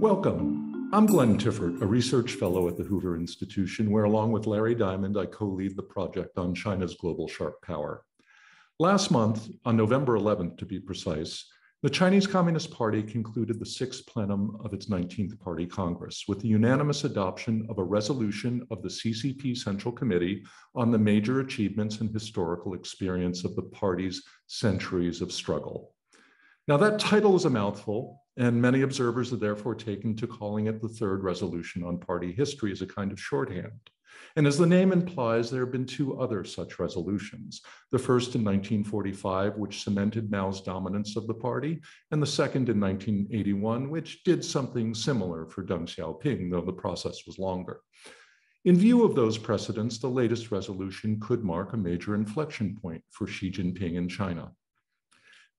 Welcome. I'm Glenn Tiffert, a research fellow at the Hoover Institution, where along with Larry Diamond, I co-lead the project on China's global sharp power. Last month, on November 11th to be precise, the Chinese Communist Party concluded the sixth plenum of its 19th Party Congress with the unanimous adoption of a resolution of the CCP Central Committee on the major achievements and historical experience of the party's centuries of struggle. Now, that title is a mouthful, and many observers are therefore taken to calling it the third resolution on party history as a kind of shorthand. And as the name implies, there have been two other such resolutions. The first in 1945, which cemented Mao's dominance of the party, and the second in 1981, which did something similar for Deng Xiaoping, though the process was longer. In view of those precedents, the latest resolution could mark a major inflection point for Xi Jinping in China.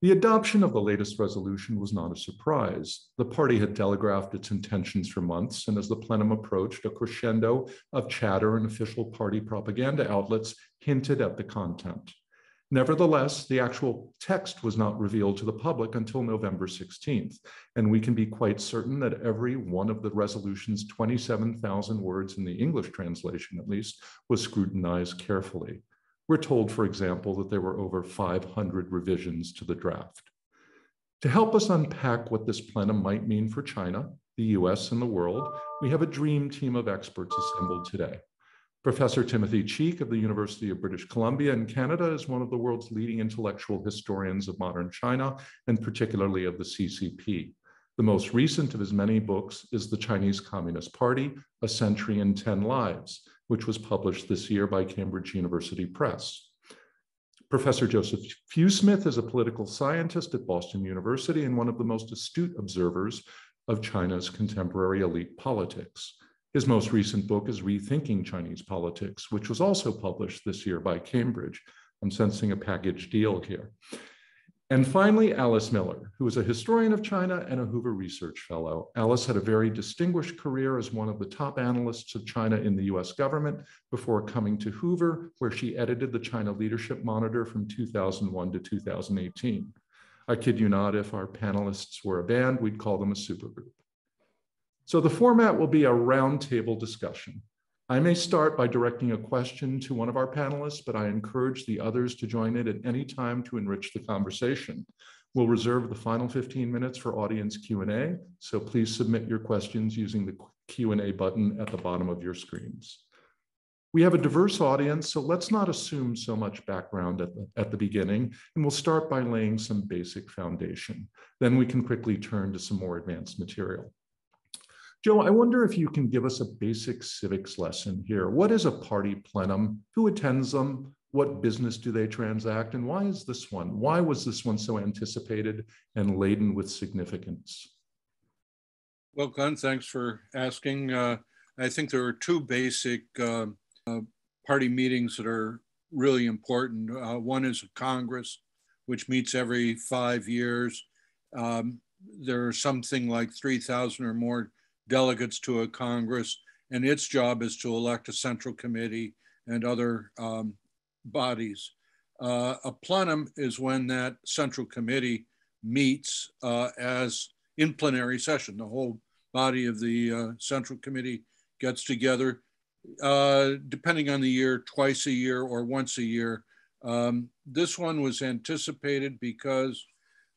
The adoption of the latest resolution was not a surprise. The party had telegraphed its intentions for months, and as the plenum approached, a crescendo of chatter and official party propaganda outlets hinted at the content. Nevertheless, the actual text was not revealed to the public until November 16th, and we can be quite certain that every one of the resolution's 27,000 words in the English translation, at least, was scrutinized carefully. We're told, for example, that there were over 500 revisions to the draft. To help us unpack what this plenum might mean for China, the US, and the world, we have a dream team of experts assembled today. Professor Timothy Cheek of the University of British Columbia in Canada is one of the world's leading intellectual historians of modern China, and particularly of the CCP. The most recent of his many books is The Chinese Communist Party, A Century in 10 Lives, which was published this year by Cambridge University Press. Professor Joseph Fewsmith is a political scientist at Boston University and one of the most astute observers of China's contemporary elite politics. His most recent book is Rethinking Chinese Politics, which was also published this year by Cambridge. I'm sensing a package deal here. And finally, Alice Miller, who is a historian of China and a Hoover Research Fellow. Alice had a very distinguished career as one of the top analysts of China in the US government before coming to Hoover, where she edited the China Leadership Monitor from 2001 to 2018. I kid you not, if our panelists were a band, we'd call them a supergroup. So the format will be a roundtable discussion. I may start by directing a question to one of our panelists, but I encourage the others to join in at any time to enrich the conversation. We'll reserve the final 15 minutes for audience Q&A, so please submit your questions using the Q&A button at the bottom of your screens. We have a diverse audience, so let's not assume so much background at the, at the beginning, and we'll start by laying some basic foundation. Then we can quickly turn to some more advanced material. Joe, I wonder if you can give us a basic civics lesson here. What is a party plenum? Who attends them? What business do they transact? And why is this one? Why was this one so anticipated and laden with significance? Well, Glenn, thanks for asking. Uh, I think there are two basic uh, uh, party meetings that are really important. Uh, one is Congress, which meets every five years. Um, there are something like 3,000 or more delegates to a Congress, and its job is to elect a central committee and other um, bodies. Uh, a plenum is when that central committee meets uh, as in plenary session. The whole body of the uh, central committee gets together, uh, depending on the year, twice a year or once a year. Um, this one was anticipated because,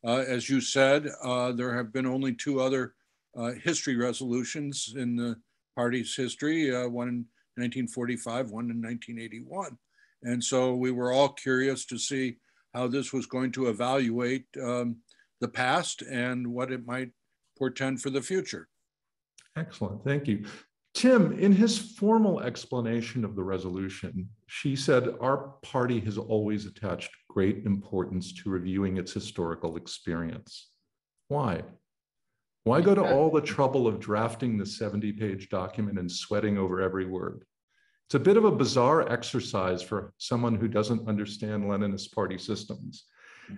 uh, as you said, uh, there have been only two other history resolutions in the party's history, uh, one in 1945, one in 1981. And so we were all curious to see how this was going to evaluate um, the past and what it might portend for the future. Excellent, thank you. Tim, in his formal explanation of the resolution, Xi said, Our party has always attached great importance to reviewing its historical experience. Why? Why go to all the trouble of drafting the 70 page document and sweating over every word? It's a bit of a bizarre exercise for someone who doesn't understand Leninist party systems.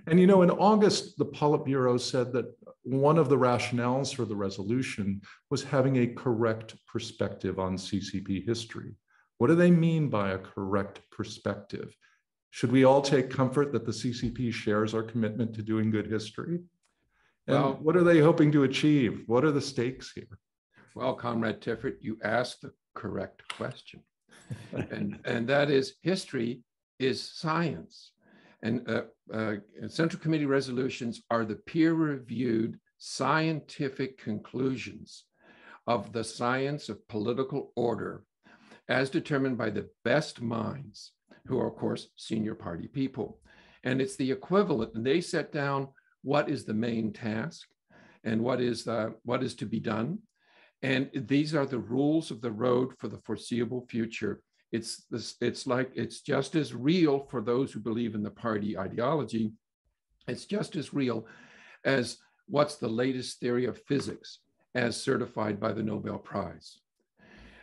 And you know, in August, the Politburo said that one of the rationales for the resolution was having a correct perspective on CCP history. What do they mean by a correct perspective? Should we all take comfort that the CCP shares our commitment to doing good history? And well, what are they hoping to achieve? What are the stakes here? Well, Comrade Tiffert, you asked the correct question. and, and that is history is science. And uh, uh, Central Committee resolutions are the peer reviewed scientific conclusions of the science of political order as determined by the best minds, who are, of course, senior party people. And it's the equivalent, and they set down what is the main task and what is, uh, what is to be done. And these are the rules of the road for the foreseeable future. It's, this, it's like it's just as real for those who believe in the party ideology. It's just as real as what's the latest theory of physics as certified by the Nobel Prize.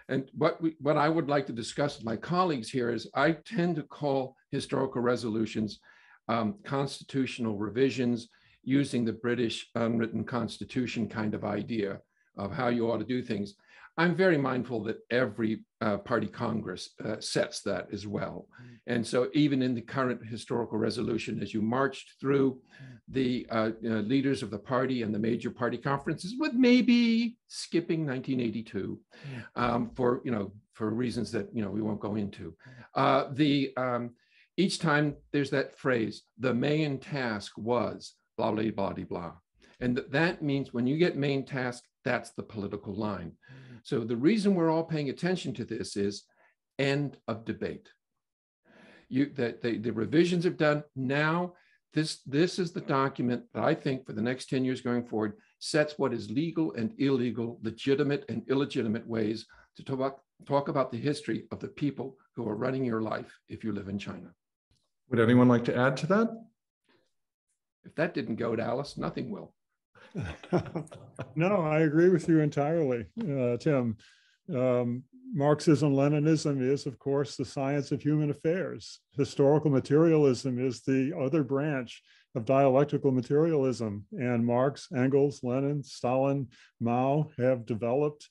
And what, we, what I would like to discuss with my colleagues here is I tend to call historical resolutions um, constitutional revisions using the British unwritten constitution kind of idea of how you ought to do things. I'm very mindful that every uh, party Congress uh, sets that as well. Mm. And so, even in the current historical resolution, as you marched through the uh, leaders of the party and the major party conferences, with maybe skipping 1982 mm. um, for you know for reasons that you know we won't go into, uh, the um, each time there's that phrase, the main task was blah blah blah blah and that means when you get main task, that's the political line. So the reason we're all paying attention to this is end of debate. You, that the, the revisions have done now. This, this is the document that I think for the next 10 years going forward sets what is legal and illegal, legitimate and illegitimate ways to talk, talk about the history of the people who are running your life if you live in China. Would anyone like to add to that? If that didn't go to Alice, nothing will. no, I agree with you entirely, uh, Tim. Um, Marxism Leninism is, of course, the science of human affairs. Historical materialism is the other branch of dialectical materialism. And Marx, Engels, Lenin, Stalin, Mao have developed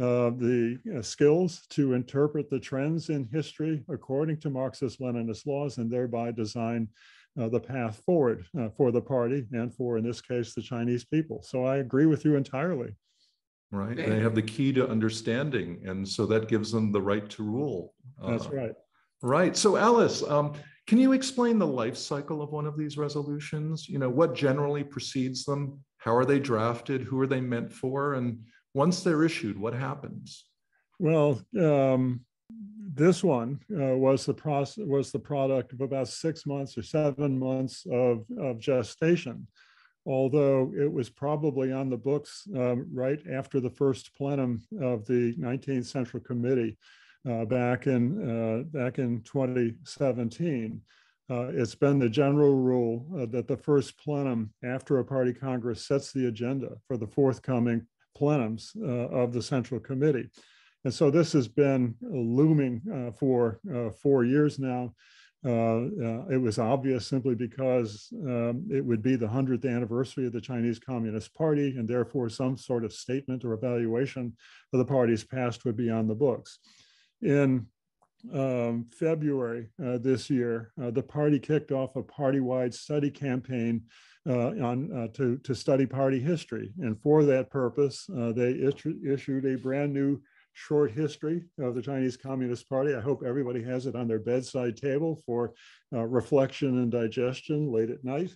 uh, the uh, skills to interpret the trends in history according to Marxist Leninist laws and thereby design the path forward uh, for the party and for, in this case, the Chinese people. So I agree with you entirely. Right. They have the key to understanding. And so that gives them the right to rule. That's uh, right. Right. So, Alice, um, can you explain the life cycle of one of these resolutions? You know, what generally precedes them? How are they drafted? Who are they meant for? And once they're issued, what happens? Well, um, this one uh, was the process was the product of about six months or seven months of, of gestation, although it was probably on the books um, right after the first plenum of the 19th Central Committee uh, back in uh, back in 2017. Uh, it's been the general rule uh, that the first plenum after a party congress sets the agenda for the forthcoming plenums of the Central Committee. And so this has been looming uh, for uh, four years now. Uh, uh it was obvious simply because um, it would be the 100th anniversary of the Chinese Communist Party, and therefore some sort of statement or evaluation of the party's past would be on the books. In um, February uh, this year, uh, the party kicked off a party-wide study campaign uh, on uh, to to study party history, and for that purpose, uh, they issued a brand new short history of the Chinese Communist Party. I hope everybody has it on their bedside table for uh, reflection and digestion late at night,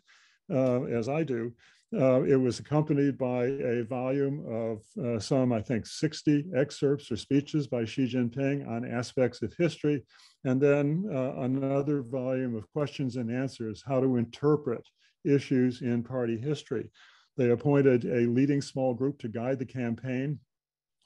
uh, as I do. Uh, it was accompanied by a volume of uh, some, I think, 60 excerpts or speeches by Xi Jinping on aspects of history, and then uh, another volume of questions and answers, how to interpret issues in party history. They appointed a leading small group to guide the campaign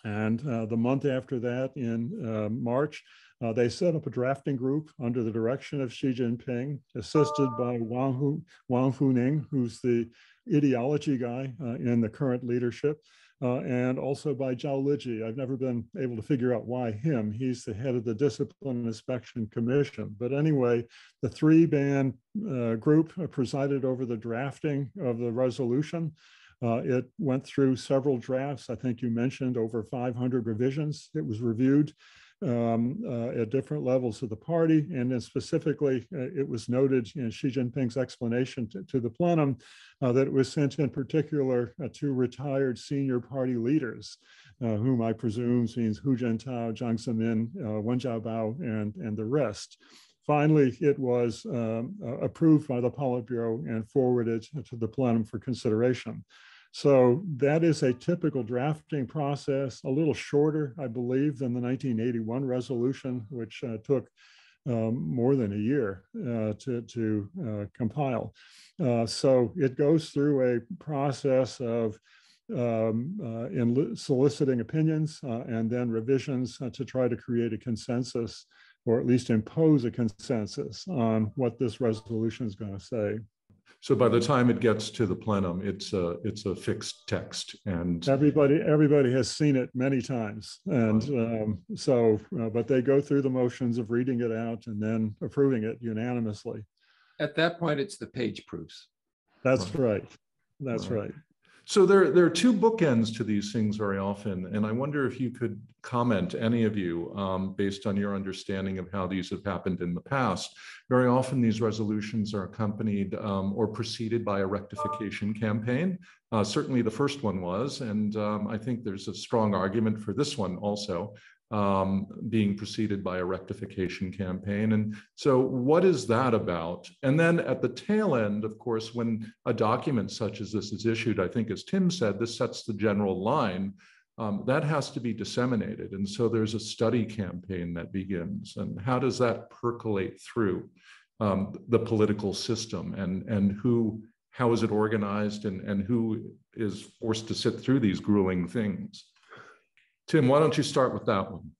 and uh, the month after that, in uh, March, uh, they set up a drafting group under the direction of Xi Jinping, assisted by Wang, Hu, Wang Huning, who's the ideology guy uh, in the current leadership, uh, and also by Zhao Leji. I've never been able to figure out why him. He's the head of the Discipline Inspection Commission. But anyway, the three-man uh, group presided over the drafting of the resolution. Uh, it went through several drafts. I think you mentioned over 500 revisions. It was reviewed um, uh, at different levels of the party. And then specifically, uh, it was noted in Xi Jinping's explanation to, to the plenum uh, that it was sent in particular uh, to retired senior party leaders, uh, whom I presume means Hu Jintao, Jiang Zemin, uh, Wen Jiabao, and, and the rest. Finally, it was um, approved by the Politburo and forwarded to the plenum for consideration. So that is a typical drafting process, a little shorter, I believe, than the 1981 resolution, which uh, took um, more than a year uh, to, to uh, compile. Uh, so it goes through a process of um, uh, in soliciting opinions uh, and then revisions to try to create a consensus or at least impose a consensus on what this resolution is going to say. So by the time it gets to the plenum, it's a it's a fixed text, and everybody everybody has seen it many times, and um, so uh, but they go through the motions of reading it out and then approving it unanimously. At that point, it's the page proofs. That's right. That's right. right. So there, there are two bookends to these things very often, and I wonder if you could comment, any of you, um, based on your understanding of how these have happened in the past. Very often, these resolutions are accompanied um, or preceded by a rectification campaign. Uh, certainly, the first one was, and um, I think there's a strong argument for this one also um, being preceded by a rectification campaign. And so, what is that about? And then at the tail end, of course, when a document such as this is issued, I think, as Tim said, this sets the general line. Um, that has to be disseminated. And so there's a study campaign that begins. And how does that percolate through um, the political system and, and who, how is it organized and, and who is forced to sit through these grueling things? Tim, why don't you start with that one?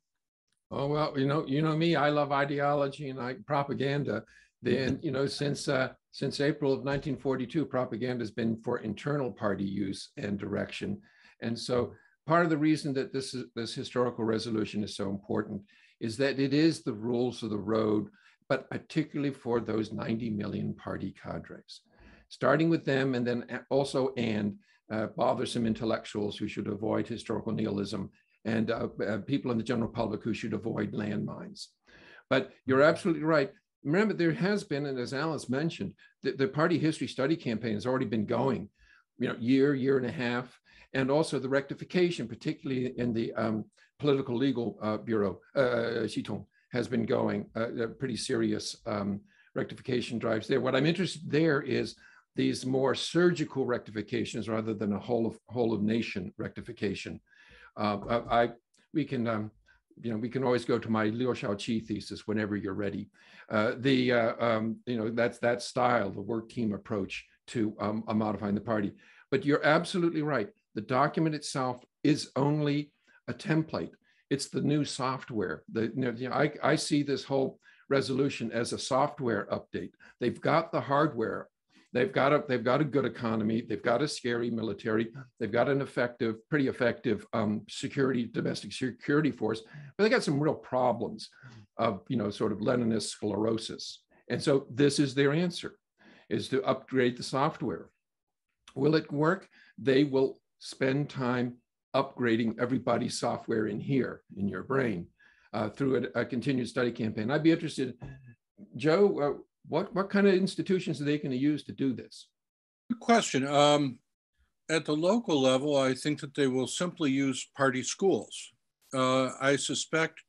Oh well, you know, you know me. I love ideology and I propaganda. Then you know, since uh, since April of 1942, propaganda has been for internal party use and direction. And so, part of the reason that this is, this historical resolution is so important is that it is the rules of the road, but particularly for those 90 million party cadres, starting with them, and then also and uh, bothersome intellectuals who should avoid historical nihilism and uh, uh, people in the general public who should avoid landmines. But you're absolutely right. Remember, there has been, and as Alice mentioned, the, the party history study campaign has already been going, you know, year, year and a half, and also the rectification, particularly in the um, political legal uh, bureau, uh, has been going uh, pretty serious um, rectification drives there. What I'm interested there is these more surgical rectifications rather than a whole of whole of nation rectification. Uh, I, we can, um, you know, we can always go to my Liu Shaoqi thesis whenever you're ready. Uh, the, uh, um, you know, that's that style, the work team approach to um, modifying the party. But you're absolutely right. The document itself is only a template. It's the new software. The, you know, I, I see this whole resolution as a software update. They've got the hardware They've got a they've got a good economy. They've got a scary military. They've got an effective, pretty effective um, security, domestic security force. But they got some real problems of you know sort of Leninist sclerosis. And so this is their answer, is to upgrade the software. Will it work? They will spend time upgrading everybody's software in here in your brain uh, through a, a, continued study campaign. I'd be interested, Joe. Uh, what, what kind of institutions are they going to use to do this? Good question. Um, at the local level, I think that they will simply use party schools. Uh, I suspect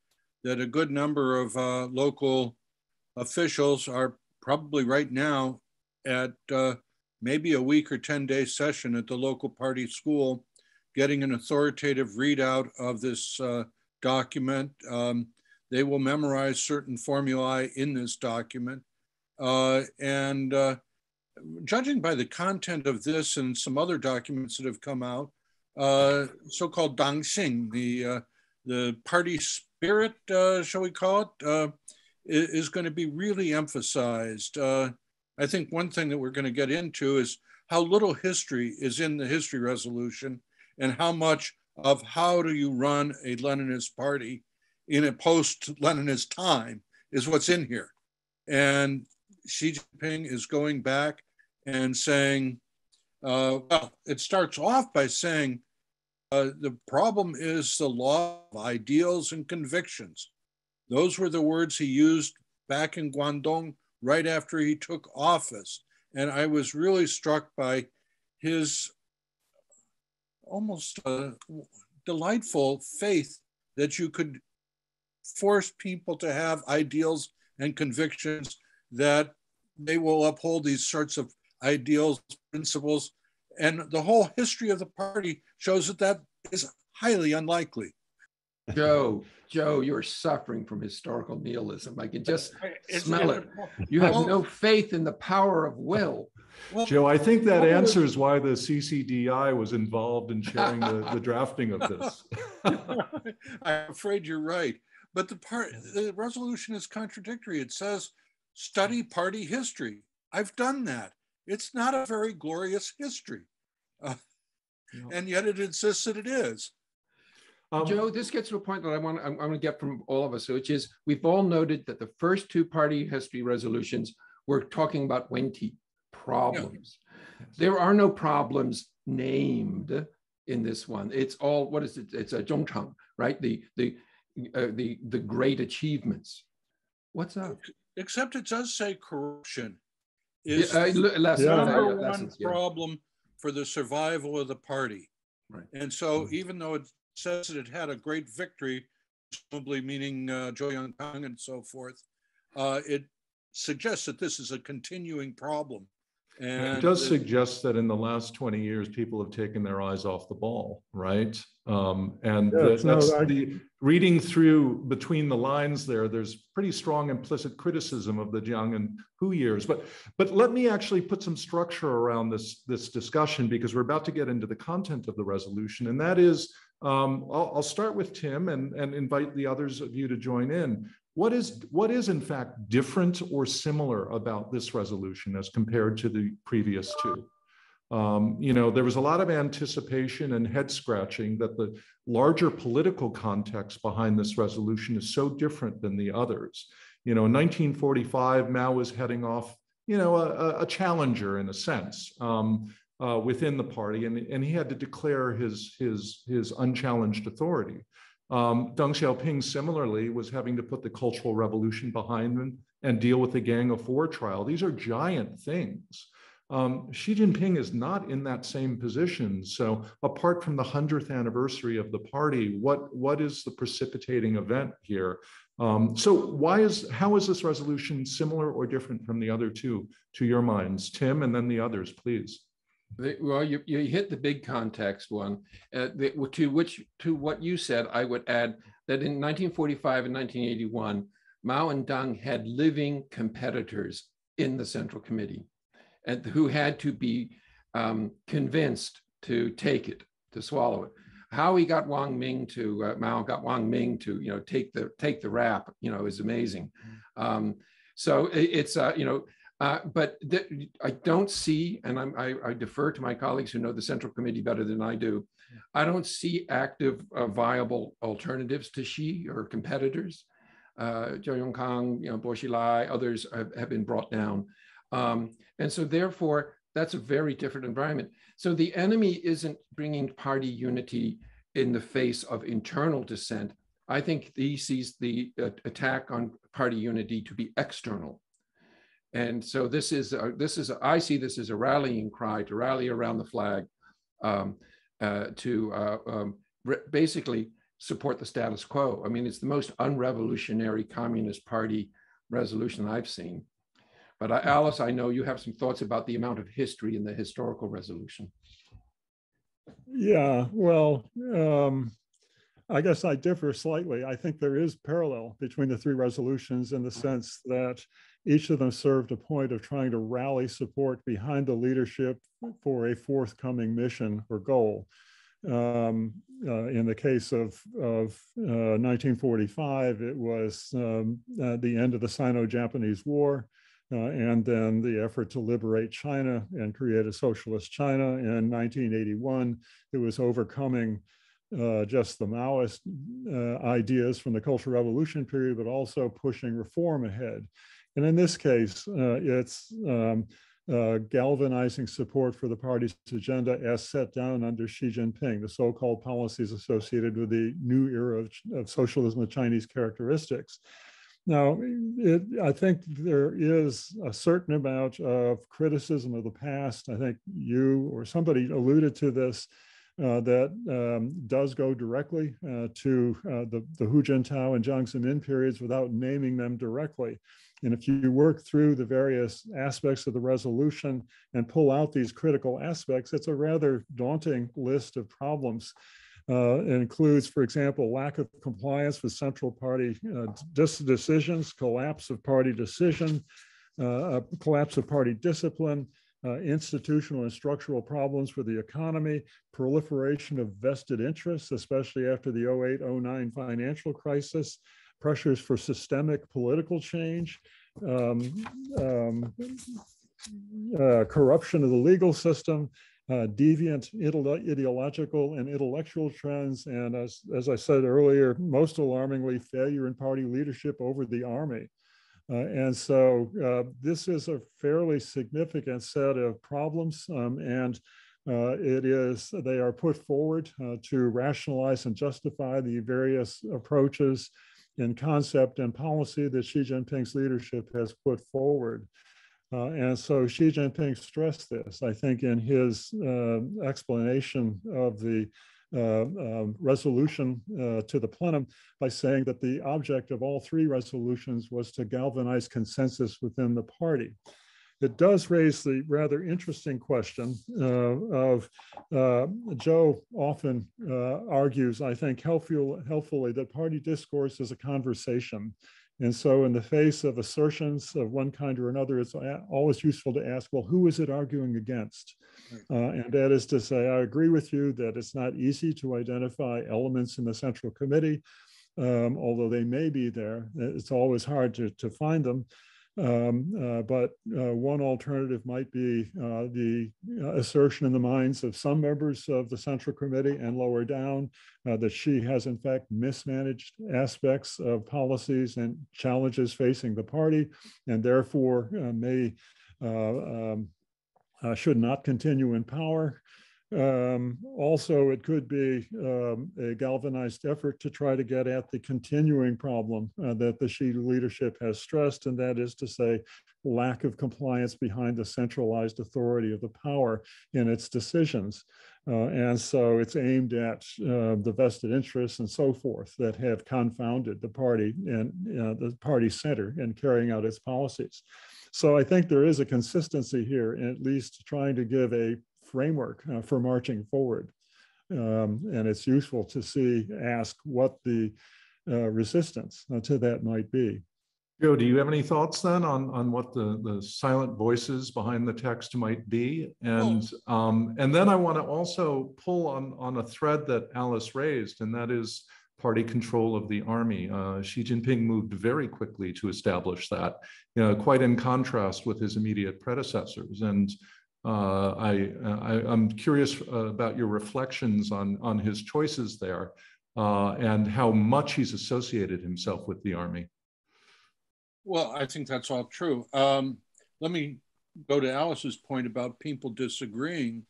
that a good number of uh, local officials are probably right now at uh, maybe a week or 10 day session at the local party school, getting an authoritative readout of this uh, document. Um, they will memorize certain formulae in this document. Uh, and uh, judging by the content of this and some other documents that have come out, uh, so-called Dangxing, the the party spirit, shall we call it, is going to be really emphasized. I think one thing that we're going to get into is how little history is in the history resolution and how much of how do you run a Leninist party in a post-Leninist time is what's in here. And Xi Jinping is going back and saying, uh, well, it starts off by saying uh, the problem is the law of ideals and convictions. Those were the words he used back in Guangdong right after he took office. And I was really struck by his almost uh, delightful faith that you could force people to have ideals and convictions that they will uphold these sorts of ideals, principles. And the whole history of the party shows that that is highly unlikely. Joe, Joe, you're suffering from historical nihilism. I can just it's, smell it. You have no faith in the power of will. Well, Joe, I think that answers why the CCDI was involved in sharing the, the drafting of this. I'm afraid you're right. But the part the resolution is contradictory. It says study party history. I've done that. It's not a very glorious history. Uh, no. And yet it insists that it is. Um, Joe, this gets to a point that I want I'm, I'm going to get from all of us, which is we've all noted that the first two party history resolutions were talking about Wenti problems. Yeah. There are no problems named in this one. It's all what is it? It's a Zhongchang, right? The the uh, the the great achievements. What's up? Except it does say corruption is yeah, uh, less, yeah. number one lessons, problem for the survival of the party. Right. And so, mm-hmm. even though it says that it had a great victory, presumably meaning uh, Zhou Yongkang and so forth, uh, it suggests that this is a continuing problem. And it does suggest that in the last 20 years, people have taken their eyes off the ball, right? Um, and yeah, the, that's no, I, the reading through between the lines there, there's pretty strong implicit criticism of the Jiang and Hu years. But but let me actually put some structure around this, this discussion because we're about to get into the content of the resolution. And that is, um, I'll, I'll start with Tim and, and invite the others of you to join in. What is, what is in fact different or similar about this resolution as compared to the previous two? Um, you know, there was a lot of anticipation and head scratching that the larger political context behind this resolution is so different than the others. You know, in 1945, Mao was heading off, you know, a, a challenger in a sense um, uh, within the party, and, and he had to declare his, his, his unchallenged authority. Um, Deng Xiaoping similarly was having to put the Cultural Revolution behind him and deal with the Gang of Four trial. These are giant things. Um, Xi Jinping is not in that same position. So apart from the 100th anniversary of the party, what, what is the precipitating event here? Um, so why is, how is this resolution similar or different from the other two to your minds? Tim and then the others, please. Well, you, you hit the big context one. Uh, the, to which to what you said, I would add that in 1945 and 1981, Mao and Deng had living competitors in the Central Committee, and who had to be um, convinced to take it, to swallow it. How he got Wang Ming to uh, Mao got Wang Ming to you know take the take the rap, you know, is amazing. Mm. Um, so it, it's uh, you know uh, but I don't see, and I, I, defer to my colleagues who know the Central Committee better than I do. I don't see active, uh, viable alternatives to Xi or competitors. Uh, Zhou Yongkang, you know, Bo Xilai, others have, have, been brought down. Um, and so therefore, that's a very different environment. So the enemy isn't bringing party unity in the face of internal dissent. I think he sees the uh, attack on party unity to be external. And so this is a, this is a, I see this as a rallying cry to rally around the flag, um, uh, to uh, um, basically support the status quo. I mean, it's the most unrevolutionary Communist Party resolution I've seen. But uh, Alice, I know you have some thoughts about the amount of history in the historical resolution. Yeah, well, um, I guess I differ slightly. I think there is parallel between the three resolutions in the sense that each of them served a point of trying to rally support behind the leadership for a forthcoming mission or goal. Um, uh, in the case of, of uh, 1945, it was um, uh, the end of the Sino-Japanese War, uh, and then the effort to liberate China and create a socialist China. In 1981, it was overcoming uh, just the Maoist uh, ideas from the Cultural Revolution period, but also pushing reform ahead. And in this case, uh, it's um, uh, galvanizing support for the party's agenda as set down under Xi Jinping, the so-called policies associated with the new era of, of socialism with Chinese characteristics. Now, it, I think there is a certain amount of criticism of the past. I think you or somebody alluded to this uh, that um, does go directly uh, to uh, the, the Hu Jintao and Jiang Zemin periods without naming them directly. And if you work through the various aspects of the resolution and pull out these critical aspects, it's a rather daunting list of problems. Uh, it includes, for example, lack of compliance with central party uh, decisions, collapse of party decision, uh, collapse of party discipline, uh, institutional and structural problems for the economy, proliferation of vested interests, especially after the 08 09 financial crisis, pressures for systemic political change, um, um, uh, corruption of the legal system, uh, deviant ideological and intellectual trends, and as, as I said earlier, most alarmingly, failure in party leadership over the army. Uh, and so uh, this is a fairly significant set of problems, um, and uh, it is they are put forward uh, to rationalize and justify the various approaches in concept and policy that Xi Jinping's leadership has put forward. Uh, and so Xi Jinping stressed this, I think, in his uh, explanation of the uh, um, resolution uh, to the plenum by saying that the object of all three resolutions was to galvanize consensus within the party. It does raise the rather interesting question uh, of uh, Joe often argues, I think, helpful, helpfully, that party discourse is a conversation and so in the face of assertions of one kind or another, it's always useful to ask, well, who is it arguing against? Uh, and that is to say, I agree with you that it's not easy to identify elements in the Central Committee, um, although they may be there. It's always hard to, to find them. Um, uh, but uh, one alternative might be uh, the uh, assertion in the minds of some members of the Central Committee and lower down uh, that Xi has in fact mismanaged aspects of policies and challenges facing the party and therefore uh, may um, should not continue in power. Um, also, it could be um, a galvanized effort to try to get at the continuing problem uh, that the Xi leadership has stressed, and that is to say, lack of compliance behind the centralized authority of the power in its decisions. Uh, and so it's aimed at uh, the vested interests and so forth that have confounded the party and uh, the party center in carrying out its policies. So I think there is a consistency here in at least trying to give a framework uh, for marching forward. Um, and it's useful to see, ask what the uh, resistance uh, to that might be. Joe, do you have any thoughts then on, on what the, the silent voices behind the text might be? And, um, and then I want to also pull on, on a thread that Alice raised, and that is party control of the army. Uh, Xi Jinping moved very quickly to establish that, you know, quite in contrast with his immediate predecessors. And uh, I, I, am curious uh, about your reflections on, on his choices there uh, and how much he's associated himself with the Army. Well, I think that's all true. Um, let me go to Alice's point about people disagreeing.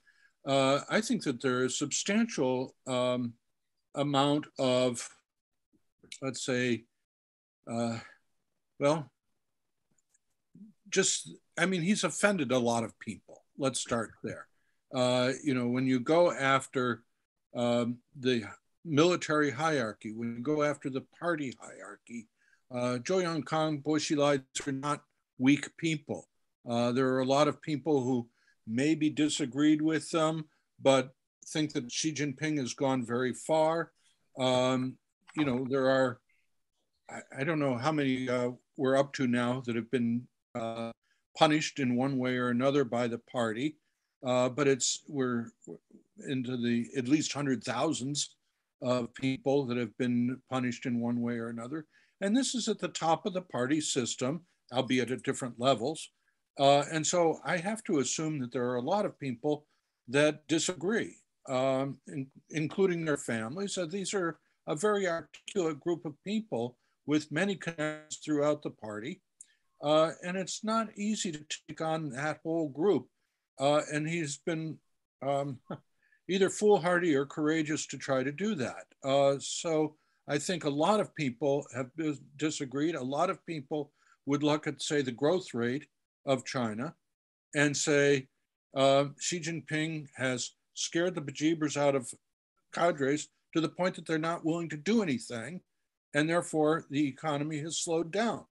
Uh, I think that there is substantial um, amount of, let's say, uh, well, just, I mean, he's offended a lot of people let's start there. Uh, you know, when you go after um, the military hierarchy, when you go after the party hierarchy, uh, Yongkang, Bo Xilai are not weak people. Uh, there are a lot of people who maybe disagreed with them, but think that Xi Jinping has gone very far. Um, you know, there are, I, I don't know how many uh, we're up to now that have been uh, punished in one way or another by the party, uh, but it's we're into the at least hundred thousands of people that have been punished in one way or another. And this is at the top of the party system, albeit at different levels. Uh, and so I have to assume that there are a lot of people that disagree, um, in, including their families. So these are a very articulate group of people with many connections throughout the party. Uh, and it's not easy to take on that whole group. Uh, and he's been um, either foolhardy or courageous to try to do that. Uh, so I think a lot of people have disagreed. A lot of people would look at, say, the growth rate of China and say uh, Xi Jinping has scared the bejeebers out of cadres to the point that they're not willing to do anything, and therefore the economy has slowed down.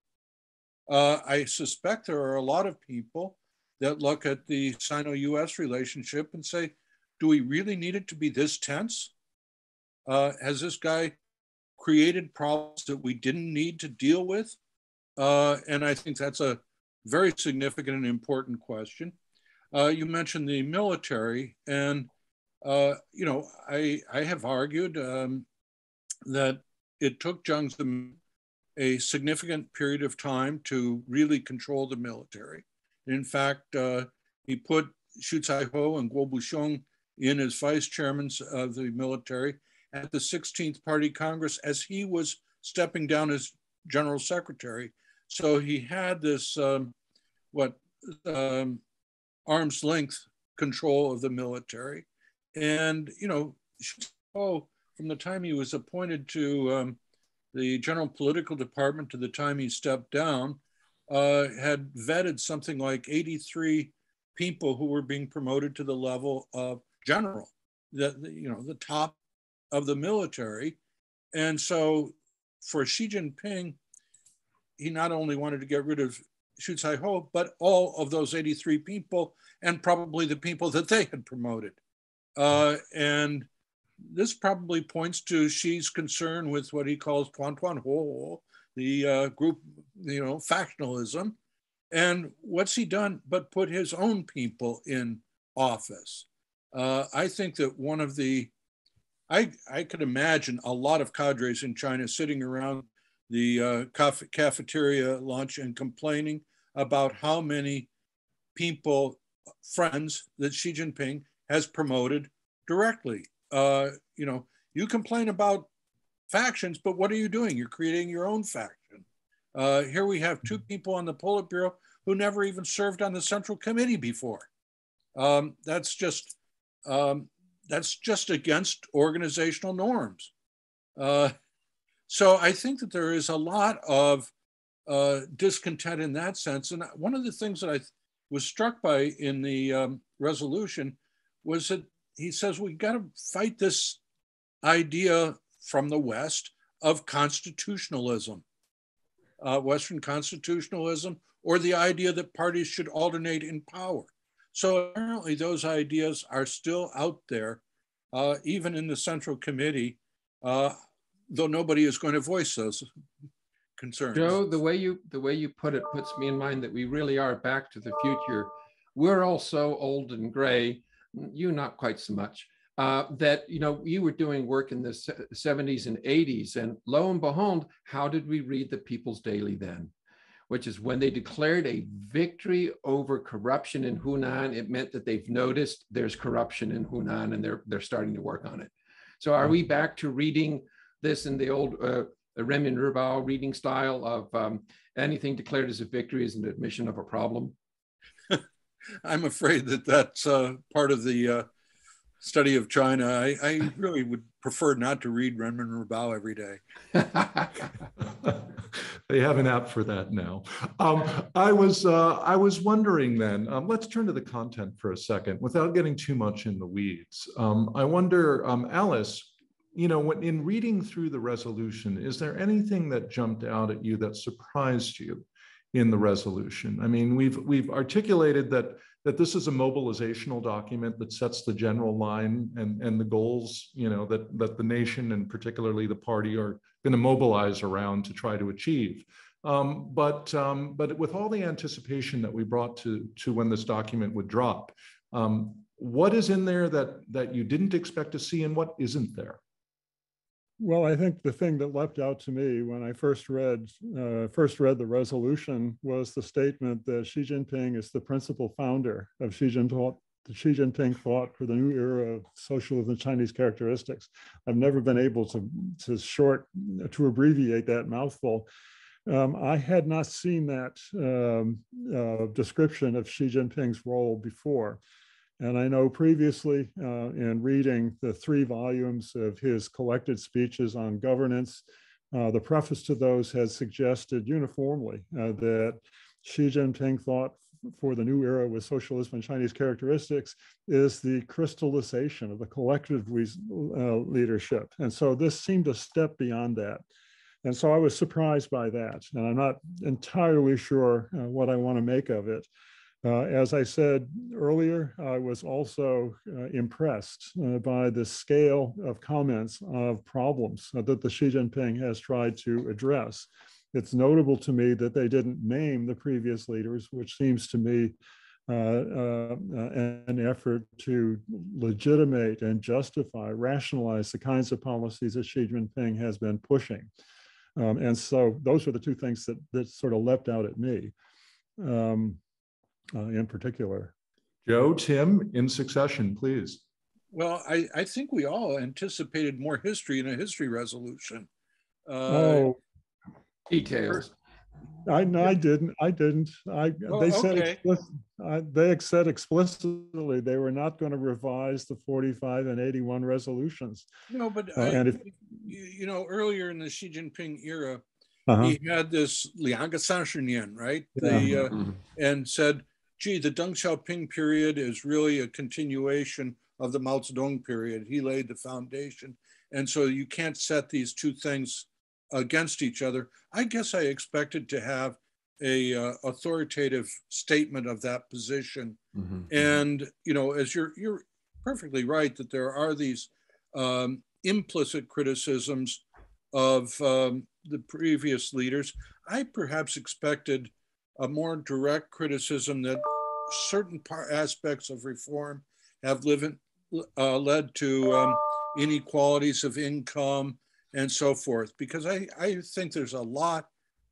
Uh, I suspect there are a lot of people that look at the Sino US relationship and say, do we really need it to be this tense? Uh, has this guy created problems that we didn't need to deal with? Uh, and I think that's a very significant and important question. Uh, you mentioned the military, and uh, you know, I I have argued um, that it took Jiang Zemin a significant period of time to really control the military. In fact, uh, he put Xu Caihou and Guo Boxiong in as vice chairmen of the military at the 16th Party Congress as he was stepping down as general secretary. So he had this, um, what, um, arm's length control of the military. And, you know, oh, from the time he was appointed to um, the general political department to the time he stepped down, uh, had vetted something like 83 people who were being promoted to the level of general, the, you know, the top of the military. And so for Xi Jinping, he not only wanted to get rid of Xu Caihou, but all of those 83 people and probably the people that they had promoted. Uh, and this probably points to Xi's concern with what he calls Tuan Tuan Ho, the uh, group, you know, factionalism. And what's he done but put his own people in office? Uh, I think that one of the, I, I could imagine a lot of cadres in China sitting around the uh, caf- cafeteria lunch and complaining about how many people, friends that Xi Jinping has promoted directly. Uh, you know, you complain about factions, but what are you doing? You're creating your own faction. Uh, here we have two people on the Politburo who never even served on the Central Committee before. Um, that's just um, that's just against organizational norms. Uh, so I think that there is a lot of uh, discontent in that sense. And one of the things that I was struck by in the um, resolution was that he says we got to fight this idea from the West of constitutionalism, uh, Western constitutionalism, or the idea that parties should alternate in power. So apparently, those ideas are still out there, uh, even in the Central Committee, uh, though nobody is going to voice those concerns. Joe, the way you the way you put it puts me in mind that we really are back to the future. We're all so old and gray. You not quite so much. Uh, that you know you were doing work in the 70s and 80s, and lo and behold, how did we read the People's Daily then? Which is when they declared a victory over corruption in Hunan, it meant that they've noticed there's corruption in Hunan and they're they're starting to work on it. So are we back to reading this in the old uh, Renmin Ribao reading style of um, anything declared as a victory is an admission of a problem? I'm afraid that that's uh, part of the uh, study of China. I, I, really would prefer not to read Renmin Ribao every day. they have an app for that now. Um, I was uh, I was wondering then. Um, let's turn to the content for a second, without getting too much in the weeds. Um, I wonder, um, Alice, you know, when, in reading through the resolution, is there anything that jumped out at you that surprised you in the resolution? I mean, we've we've articulated that that this is a mobilizational document that sets the general line and, and the goals, you know, that that the nation and particularly the party are going to mobilize around to try to achieve. Um, but um, but with all the anticipation that we brought to to when this document would drop, um, what is in there that that you didn't expect to see, and what isn't there? Well, I think the thing that leapt out to me when I first read uh, first read the resolution was the statement that Xi Jinping is the principal founder of Xi Jinping, Xi Jinping thought for the new era of socialism Chinese characteristics. I've never been able to to short to abbreviate that mouthful. Um, I had not seen that um, uh, description of Xi Jinping's role before. And I know previously uh, in reading the three volumes of his collected speeches on governance, uh, the preface to those has suggested uniformly uh, that Xi Jinping thought for the new era with socialism and Chinese characteristics is the crystallization of the collective uh, leadership. And so this seemed a step beyond that. And so I was surprised by that. And I'm not entirely sure uh, what I want to make of it. Uh, as I said earlier, I was also uh, impressed uh, by the scale of comments of problems that the Xi Jinping has tried to address. It's notable to me that they didn't name the previous leaders, which seems to me uh, uh, an effort to legitimate and justify, rationalize the kinds of policies that Xi Jinping has been pushing. Um, and so those are the two things that, that sort of leapt out at me. Um, uh, in particular. Joe, Tim, in succession, please. Well, I, I think we all anticipated more history in a history resolution. Uh, oh, details. I no, I didn't. I didn't. I oh, they said okay. explicit, I, they said explicitly they were not going to revise the 45 and 81 resolutions. No, but uh, I, and if, you know earlier in the Xi Jinping era, uh-huh. he had this Liang Nian, right? Yeah. The, uh, mm-hmm. and said gee, the Deng Xiaoping period is really a continuation of the Mao Zedong period. He laid the foundation. And so you can't set these two things against each other. I guess I expected to have a uh, authoritative statement of that position. Mm-hmm. And, you know, as you're, you're perfectly right that there are these um, implicit criticisms of um, the previous leaders. I perhaps expected a more direct criticism that certain aspects of reform have living, uh, led to um, inequalities of income and so forth. Because I, I think there's a lot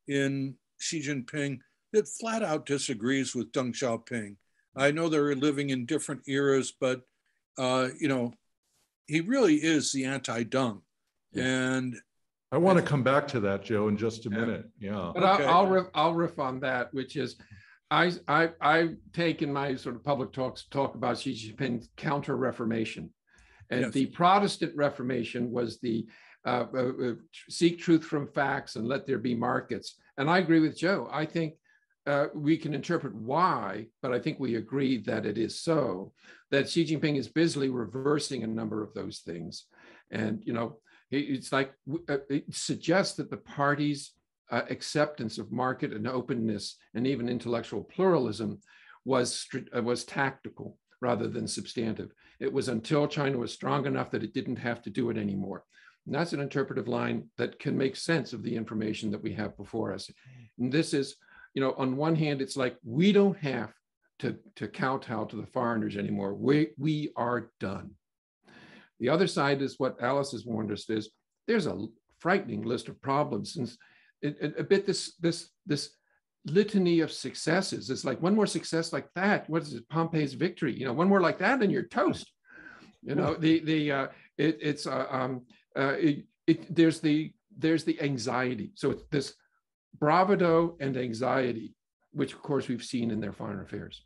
in Xi Jinping that flat out disagrees with Deng Xiaoping. I know they're living in different eras, but uh, you know, he really is the anti-Deng. Yeah. And I want to come back to that, Joe, in just a minute. Yeah. But okay. I'll, I'll, riff, I'll riff on that, which is I, I, I take in my sort of public talks talk about Xi Jinping's counter Reformation. And yes. the Protestant Reformation was the uh, uh, uh, seek truth from facts and let there be markets. And I agree with Joe. I think uh, we can interpret why, but I think we agree that it is so, that Xi Jinping is busily reversing a number of those things. And, you know, it's like uh, it suggests that the party's uh, acceptance of market and openness and even intellectual pluralism was, uh, was tactical rather than substantive. It was until China was strong enough that it didn't have to do it anymore. And that's an interpretive line that can make sense of the information that we have before us. And this is, you know, on one hand, it's like we don't have to, to kowtow to the foreigners anymore. We, we are done. The other side is what Alice has warned us is there's a frightening list of problems since a, a bit this this this litany of successes. It's like one more success like that. What is it? Pompey's victory. You know, one more like that, and you're toast. You know, the the uh, it, it's uh, um, uh, it, it, there's the there's the anxiety. So it's this bravado and anxiety, which of course we've seen in their foreign affairs.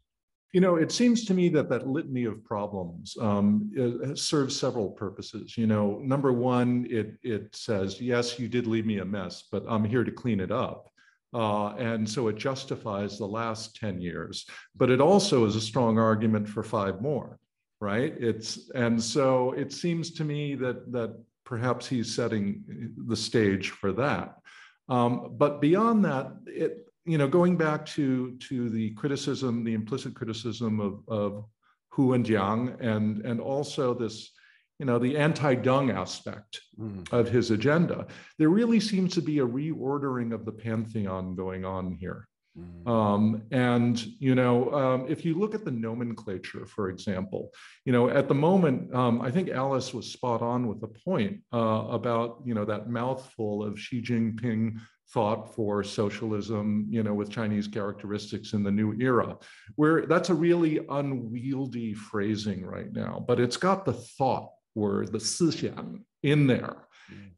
You know, it seems to me that that litany of problems um, serves several purposes. You know, number one, it it says, yes, you did leave me a mess, but I'm here to clean it up. Uh, and so it justifies the last 10 years, but it also is a strong argument for five more, right? It's and so it seems to me that that perhaps he's setting the stage for that. Um, but beyond that, it you know, going back to to the criticism, the implicit criticism of of Hu and Jiang, and and also this, you know, the anti-Deng aspect mm. of his agenda, there really seems to be a reordering of the pantheon going on here. Mm. Um, and you know, um, if you look at the nomenclature, for example, you know, at the moment, um, I think Alice was spot on with the point uh, about you know that mouthful of Xi Jinping thought for socialism, you know, with Chinese characteristics in the new era, where that's a really unwieldy phrasing right now, but it's got the thought word, the sixiang in there.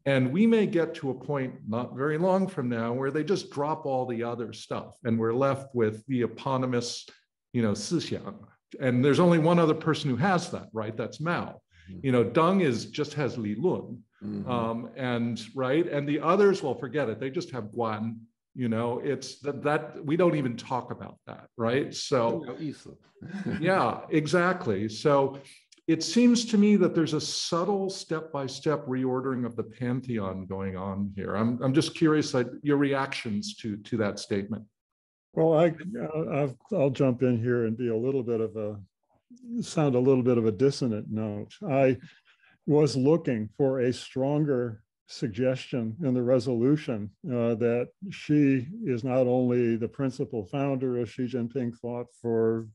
And we may get to a point not very long from now where they just drop all the other stuff and we're left with the eponymous, you know, Sixiang. And there's only one other person who has that, right? That's Mao. Mm-hmm. You know, Deng is just has Li Lun. Mm-hmm. Um, and right. And the others, well, forget it. They just have one. you know it's that that we don't even talk about that right so yeah exactly so it seems to me that there's a subtle step-by-step reordering of the pantheon going on here i'm, I'm just curious like, your reactions to to that statement well i I've, i'll jump in here and be a little bit of a sound a little bit of a dissonant note i was looking for a stronger suggestion in the resolution uh, that Xi is not only the principal founder of Xi Jinping thought for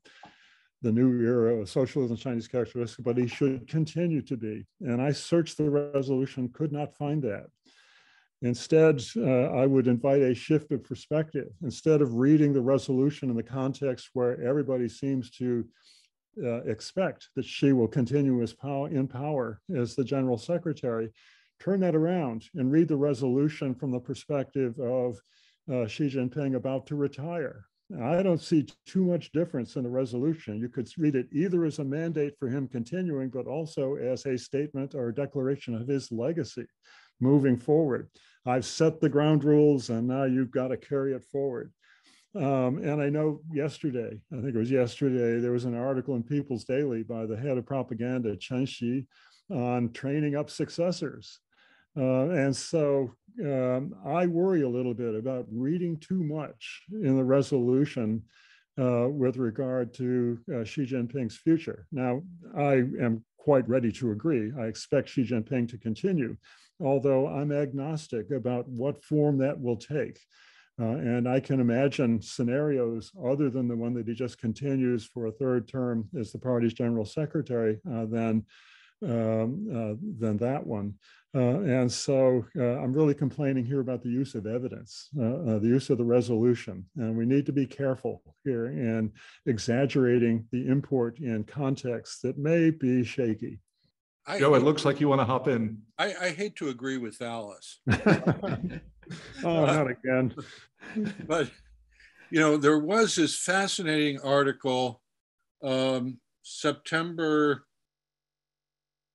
the new era of socialism Chinese characteristics, but he should continue to be. And I searched the resolution, could not find that. Instead, uh, I would invite a shift of perspective. Instead of reading the resolution in the context where everybody seems to uh, expect that Xi will continue his power in power as the general secretary, turn that around and read the resolution from the perspective of uh, Xi Jinping about to retire. I don't see too much difference in the resolution. You could read it either as a mandate for him continuing, but also as a statement or a declaration of his legacy moving forward. I've set the ground rules and now you've got to carry it forward. Um, and I know yesterday, I think it was yesterday, there was an article in People's Daily by the head of propaganda, Chen Xi, on training up successors. Uh, and so um, I worry a little bit about reading too much in the resolution uh, with regard to uh, Xi Jinping's future. Now, I am quite ready to agree. I expect Xi Jinping to continue, although I'm agnostic about what form that will take. Uh, and I can imagine scenarios other than the one that he just continues for a third term as the party's general secretary uh, than, um, uh, than that one. Uh, and so uh, I'm really complaining here about the use of evidence, uh, uh, the use of the resolution. And we need to be careful here in exaggerating the import in context that may be shaky. I, Joe, it looks like you want to hop in. I, I hate to agree with Alice. oh, not again. but, you know, there was this fascinating article, um, September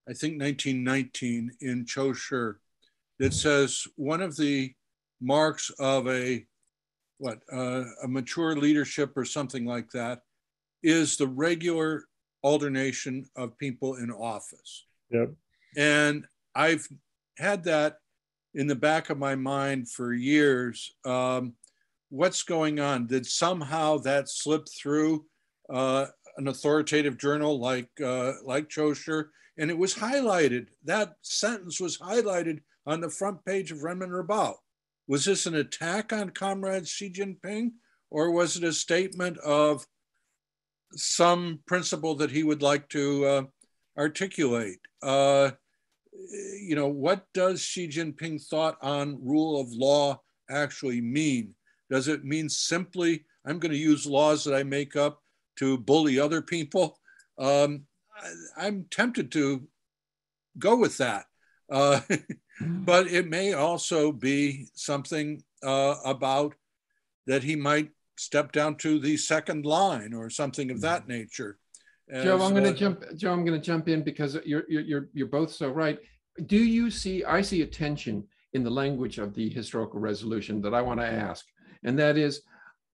I think 1919 in Qiushi that says one of the marks of a what uh, a mature leadership or something like that is the regular alternation of people in office. Yep. And I've had that in the back of my mind for years. Um, what's going on? Did somehow that slip through uh, an authoritative journal like uh, like Qiushi and it was highlighted. That sentence was highlighted on the front page of Renmin Ribao. Was this an attack on Comrade Xi Jinping, or was it a statement of some principle that he would like to uh, articulate? Uh, you know, what does Xi Jinping thought on rule of law actually mean? Does it mean simply, I'm going to use laws that I make up to bully other people? Um, I'm tempted to go with that. Uh, but it may also be something uh, about that he might step down to the second line or something of that mm. nature. Joe, I'm going to jump. Joe, I'm going to jump in because you're you're you're both so right. Do you see? I see a tension in the language of the historical resolution that I want to ask, and that is,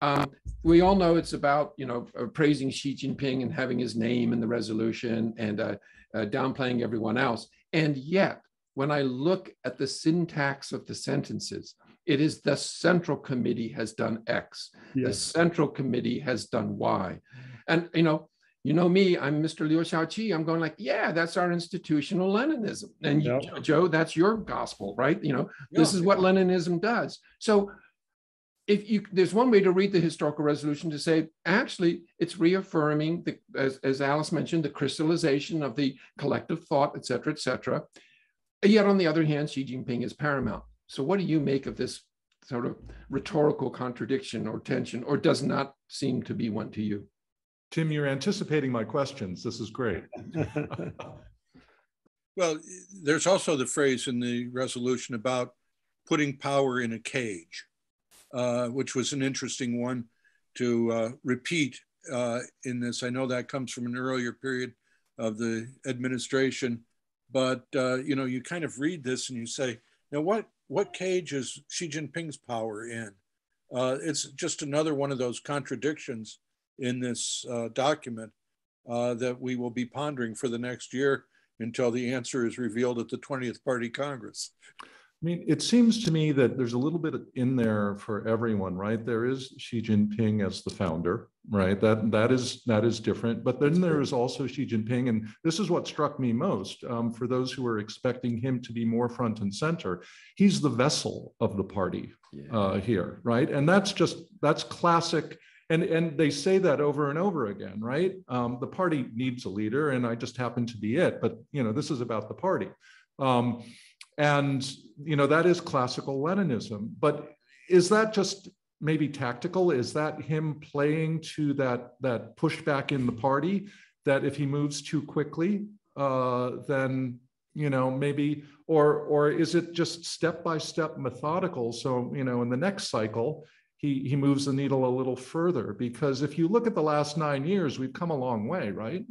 um, we all know it's about you know uh, praising Xi Jinping and having his name in the resolution and uh, uh, downplaying everyone else. And yet, when I look at the syntax of the sentences, it is the Central Committee has done X, yes. the Central Committee has done Y, and you know. You know me, I'm Mr. Liu Shaoqi. I'm going like, yeah, that's our institutional Leninism. And yep. you, Joe, that's your gospel, right? You know, yeah. this is what Leninism does. So if you there's one way to read the historical resolution to say actually it's reaffirming the as, as alice mentioned the crystallization of the collective thought et cetera et cetera yet on the other hand xi jinping is paramount so what do you make of this sort of rhetorical contradiction or tension or does not seem to be one to you tim you're anticipating my questions this is great Well, there's also the phrase in the resolution about putting power in a cage, uh, which was an interesting one to uh, repeat uh, in this. I know that comes from an earlier period of the administration, but uh, you know, you kind of read this and you say, now what what cage is Xi Jinping's power in? Uh, it's just another one of those contradictions in this uh, document uh, that we will be pondering for the next year until the answer is revealed at the 20th Party Congress. I mean, it seems to me that there's a little bit in there for everyone, right? There is Xi Jinping as the founder, right? That that is that is different. But then there is also Xi Jinping, and this is what struck me most. Um, for those who are expecting him to be more front and center, he's the vessel of the party yeah. uh, here, right? And that's just that's classic. And and they say that over and over again, right? Um, the party needs a leader, and I just happen to be it. But you know, this is about the party. Um, and you know that is classical Leninism. But is that just maybe tactical? Is that him playing to that that pushback in the party that if he moves too quickly, uh, then you know maybe or or is it just step by step methodical? So you know in the next cycle he he moves the needle a little further because if you look at the last nine years, we've come a long way, right?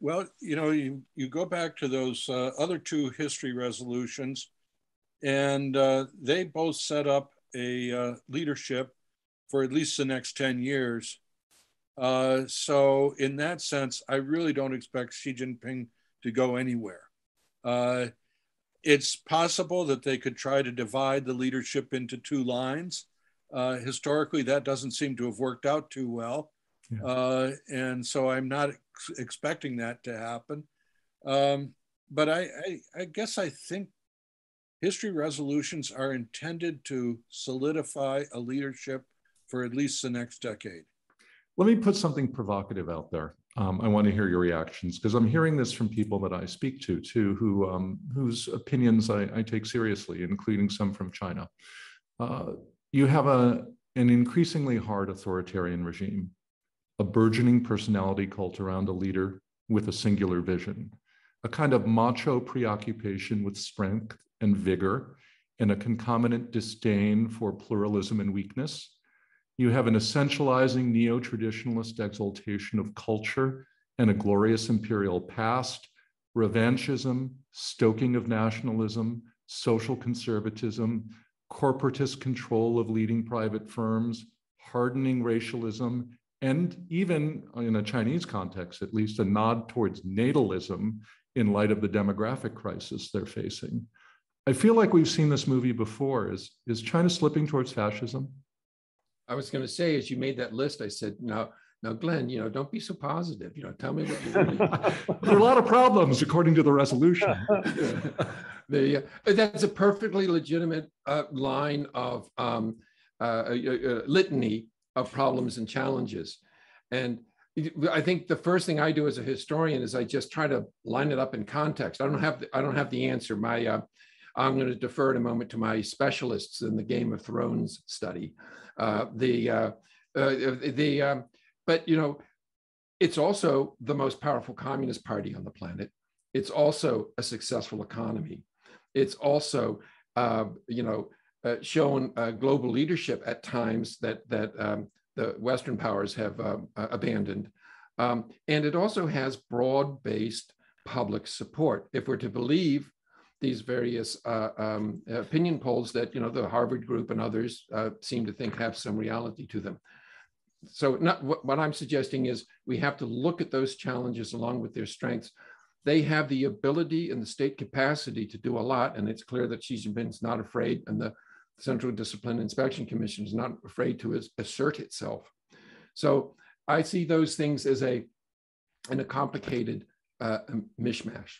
Well, you know, you, you go back to those uh, other two history resolutions, and uh, they both set up a uh, leadership for at least the next 10 years. Uh, so, in that sense, I really don't expect Xi Jinping to go anywhere. Uh, it's possible that they could try to divide the leadership into two lines. Uh, historically, that doesn't seem to have worked out too well. Yeah. Uh, and so I'm not ex- expecting that to happen. Um, but I, I, I guess I think history resolutions are intended to solidify a leadership for at least the next decade. Let me put something provocative out there. Um, I want to hear your reactions because I'm hearing this from people that I speak to too, who um, whose opinions I, I, take seriously, including some from China. Uh, you have a an increasingly hard authoritarian regime a burgeoning personality cult around a leader with a singular vision, a kind of macho preoccupation with strength and vigor, and a concomitant disdain for pluralism and weakness. You have an essentializing neo traditionalist exaltation of culture and a glorious imperial past, revanchism, stoking of nationalism, social conservatism, corporatist control of leading private firms, hardening racialism, and even in a Chinese context, at least a nod towards natalism in light of the demographic crisis they're facing. I feel like we've seen this movie before. Is, is China slipping towards fascism? I was going to say, as you made that list, I said, now, now, Glenn, you know, don't be so positive. You know, tell me what you really. there are a lot of problems according to the resolution. the, uh, that's a perfectly legitimate uh, line of um, uh, uh, uh litany of problems and challenges. And I think the first thing I do as a historian is I just try to line it up in context. I don't have the, I don't have the answer. My uh, I'm going to defer in a moment to my specialists in the Game of Thrones study. Uh, the uh, uh, the um, but you know, it's also the most powerful communist party on the planet. It's also a successful economy. It's also uh, you know uh, shown uh, global leadership at times that that um, the Western powers have um, abandoned, um, and it also has broad-based public support. If we're to believe these various uh, um, opinion polls that you know the Harvard Group and others uh, seem to think have some reality to them. So, not, what, what I'm suggesting is we have to look at those challenges along with their strengths they have the ability and the state capacity to do a lot. And it's clear that Xi Jinping is not afraid, and the Central Discipline Inspection Commission is not afraid to assert itself. So I see those things as a in a complicated uh, mishmash.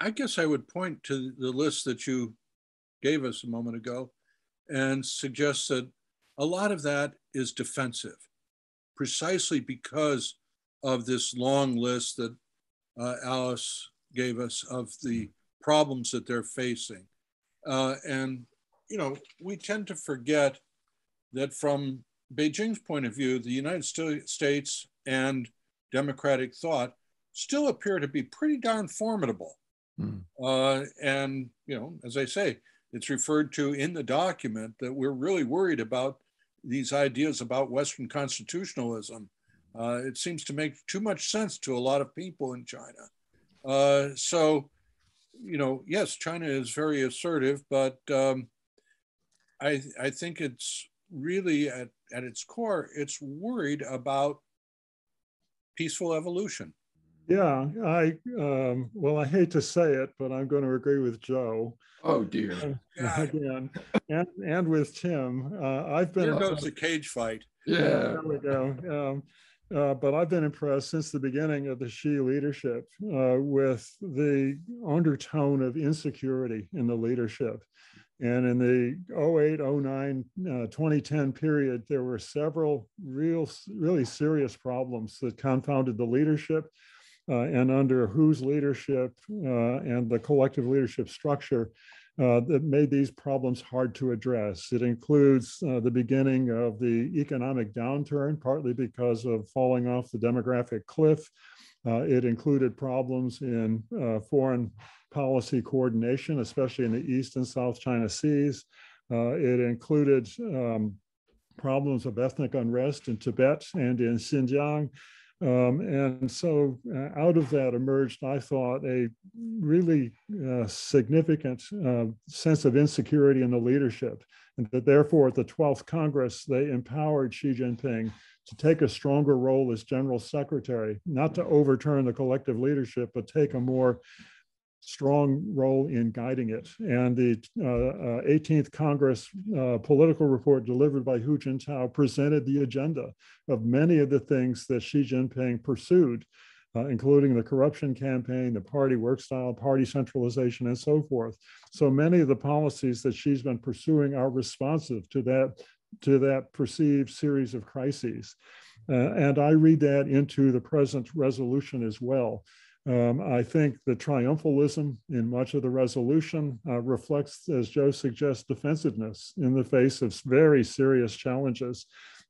I guess I would point to the list that you gave us a moment ago and suggest that a lot of that is defensive, precisely because of this long list that uh, Alice gave us of the problems that they're facing. Uh, and you know, we tend to forget that from Beijing's point of view, the United States and democratic thought still appear to be pretty darn formidable. Mm. Uh, and, you know, as I say, it's referred to in the document that we're really worried about these ideas about Western constitutionalism. Uh, it seems to make too much sense to a lot of people in China. Uh, so, you know, yes, China is very assertive, but um, I, I think it's really at, at its core, it's worried about peaceful evolution. Yeah, I um, well, I hate to say it, but I'm going to agree with Joe. Oh dear. Uh, again, and and with Tim, uh, I've been. There goes the cage fight. Yeah. There we go. Um, uh, but I've been impressed since the beginning of the Xi leadership uh, with the undertone of insecurity in the leadership. And in the 08, 09, uh, 2010 period, there were several real, really serious problems that confounded the leadership. Uh, and under whose leadership uh, and the collective leadership structure uh, that made these problems hard to address. It includes uh, the beginning of the economic downturn, partly because of falling off the demographic cliff. Uh, it included problems in uh, foreign policy coordination, especially in the East and South China Seas. It included um, problems of ethnic unrest in Tibet and in Xinjiang. Um, and so uh, out of that emerged, I thought, a really uh, significant uh, sense of insecurity in the leadership. And that therefore, at the 12th Congress, they empowered Xi Jinping to take a stronger role as general secretary, not to overturn the collective leadership, but take a more strong role in guiding it. And the uh, uh, 18th Congress uh, political report delivered by Hu Jintao presented the agenda of many of the things that Xi Jinping pursued, uh, including the corruption campaign, the party work style, party centralization, and so forth. So many of the policies that Xi's been pursuing are responsive to that, to that perceived series of crises. Uh, and I read that into the present resolution as well. Um, I think the triumphalism in much of the resolution uh, reflects, as Joe suggests, defensiveness in the face of very serious challenges,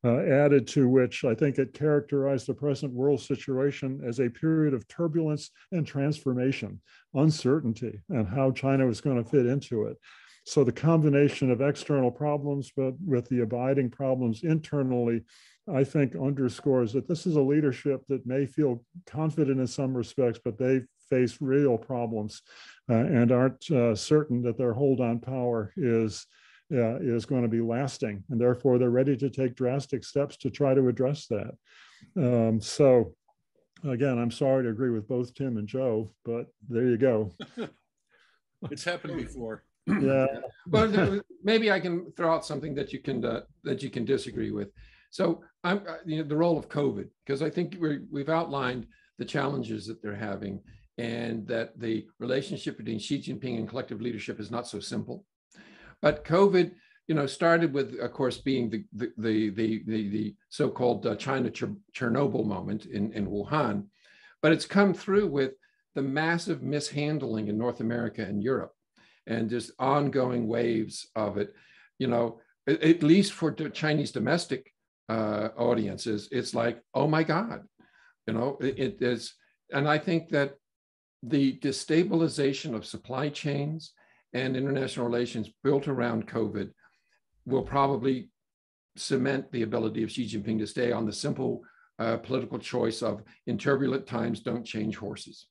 uh, added to which I think it characterized the present world situation as a period of turbulence and transformation, uncertainty, and how China was going to fit into it. So the combination of external problems, but with the abiding problems internally, I think underscores that this is a leadership that may feel confident in some respects, but they face real problems uh, and aren't uh, certain that their hold on power is uh, is going to be lasting, and therefore they're ready to take drastic steps to try to address that. Um, so, again, I'm sorry to agree with both Tim and Joe, but there you go. it's happened before. Yeah. but maybe I can throw out something that you can uh, that you can disagree with. So I'm uh, you know the role of COVID because I think we we've outlined the challenges that they're having and that the relationship between Xi Jinping and collective leadership is not so simple. But COVID, you know, started with, of course, being the the the the, the, the so-called uh, China Chernobyl moment in, in Wuhan, but it's come through with the massive mishandling in North America and Europe, and just ongoing waves of it. You know, at least for Chinese domestic uh, audiences, it's like, oh my God, you know, it, it is. And I think that the destabilization of supply chains and international relations built around COVID will probably cement the ability of Xi Jinping to stay on the simple uh, political choice of in turbulent times, don't change horses.